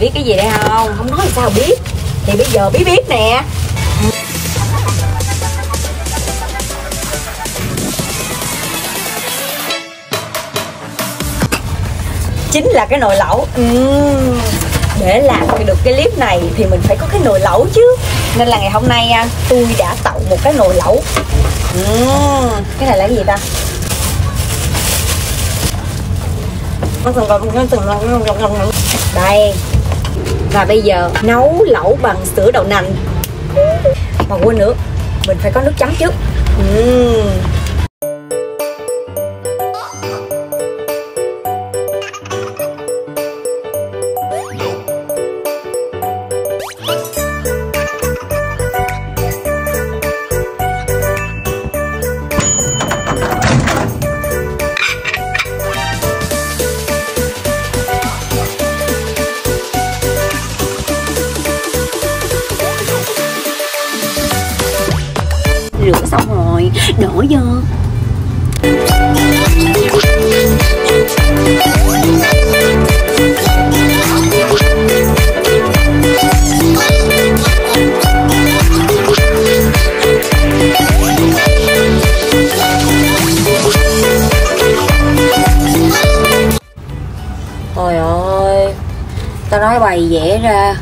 Biết cái gì đây không? Không nói sao biết Thì bây giờ biết biết nè Chính là cái nồi lẩu uhm. Để làm được cái clip này thì mình phải có cái nồi lẩu chứ Nên là ngày hôm nay à, tôi đã tậu một cái nồi lẩu uhm. Cái này là cái gì ta? Đây và bây giờ nấu lẩu bằng sữa đậu nành Mà quên nữa, Mình phải có nước chấm trước uhm. Đổ vô. Trời ơi, Tao nói bày vẽ ra.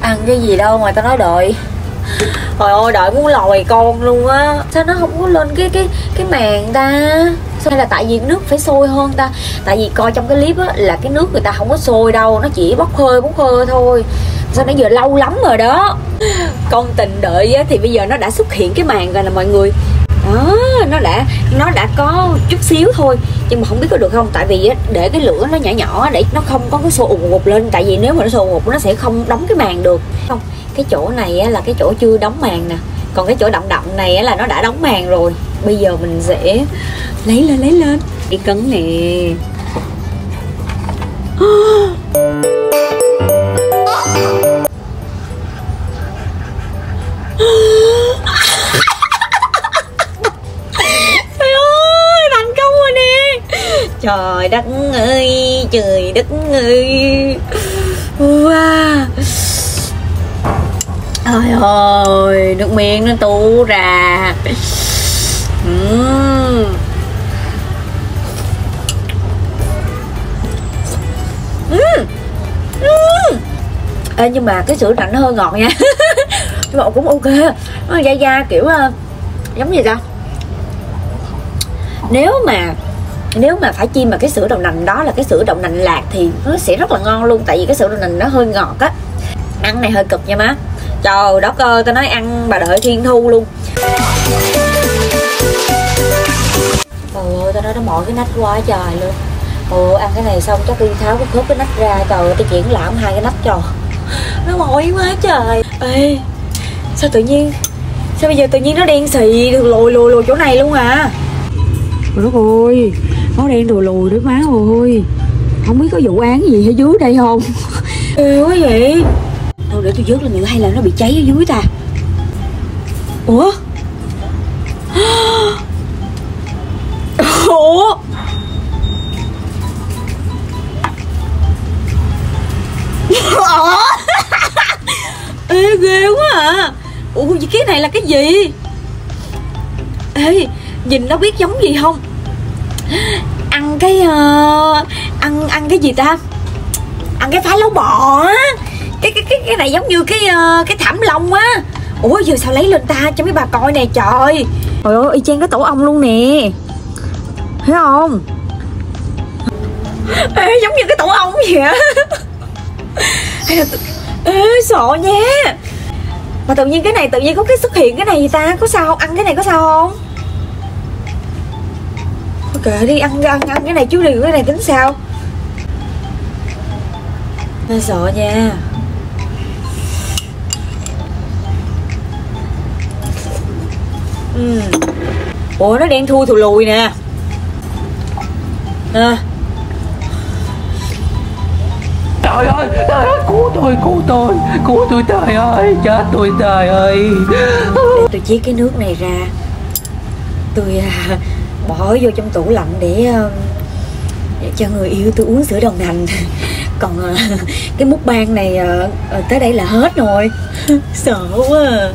Ăn cái gì đâu mà tao nói đợi. Trời ơi, đợi muốn lòi con luôn á. Sao nó không có lên cái cái cái màn ta? Hay là tại vì nước phải sôi hơn ta? Tại vì coi trong cái clip á, là cái nước người ta không có sôi đâu, Nó chỉ bốc hơi bốc hơi thôi. Sao nãy giờ lâu lắm rồi đó. Con tình đợi á, thì bây giờ nó đã xuất hiện cái màn rồi là mọi người đó nó đã nó đã có chút xíu thôi. Nhưng mà không biết có được không? Tại vì để cái lửa nó nhỏ nhỏ để nó không có cái sôi ùn ngục lên. Tại vì nếu mà nó sôi ùn ngục nó sẽ không đóng cái màn được. Không, cái chỗ này là cái chỗ chưa đóng màn nè. Còn cái chỗ đậm đậm này là nó đã đóng màn rồi. Bây giờ mình sẽ lấy lên lấy lên. Đi cấn nè. Trời đất ơi, trời đất ơi Wow Ôi ôi, nước miếng nó tu ra. Uhm. Ê, nhưng mà cái sữa lạnh nó hơi ngọt nha. Nhưng mà cũng ok. Nó da da kiểu ờ, giống gì ta nếu mà nếu mà phải chiên mà cái sữa đậu nành đó là cái sữa đậu nành lạc thì nó sẽ rất là ngon luôn, tại vì cái sữa đậu nành nó hơi ngọt á. Ăn này hơi cực nha má. Trời đất ơi, tao nói ăn bà đợi thiên thu luôn. Trời ơi, tao nói nó mỏi cái nách quá trời luôn. Ồ ăn cái này xong chắc đi tháo cái khớp cái nách ra, trời ơi, tao chuyển lãm hai cái nách trời nó mỏi quá trời. Ê, sao tự nhiên, sao bây giờ tự nhiên nó đen xì được lùi lùi lồi chỗ này luôn à? Trời đất ơi máu đen đùa lùi đứa má ơi. Không biết có vụ án gì ở dưới đây không? Ê, quá vậy. Đâu để tôi vớt lên nữa hay là nó bị cháy ở dưới ta? Ủa? Ủa? Ủa ê, ghê quá à. Ủa vậy cái này là cái gì? Ê, nhìn nó biết giống gì không? Ăn cái uh, ăn ăn cái gì ta? Ăn cái phá lấu bò á. Cái cái cái cái này giống như cái uh, cái thảm lông á. Ủa giờ sao lấy lên ta? Cho mấy bà coi nè trời. Trời ơi y chang cái tổ ong luôn nè. Thấy không? Ê giống như cái tổ ong vậy á. Ê sợ nha. Mà tự nhiên cái này tự nhiên có cái xuất hiện cái này gì ta? Có sao không? Ăn cái này có sao không? Kệ đi ăn ăn ăn cái này chú đi cái này tính sao? Nên sợ nha. Ừ. Ủa nó đen thui thù lùi nè. À. Trời ơi, trời ơi, cứu tôi, cứu tôi, cứu tôi trời ơi, chết tôi trời ơi. Tôi chiết cái nước này ra. Tôi à, bỏ vô trong tủ lạnh để um, để cho người yêu tôi uống sữa đồng nành còn ờ, cái múc ban này ờ, ờ, tới đây là hết rồi sợ quá à.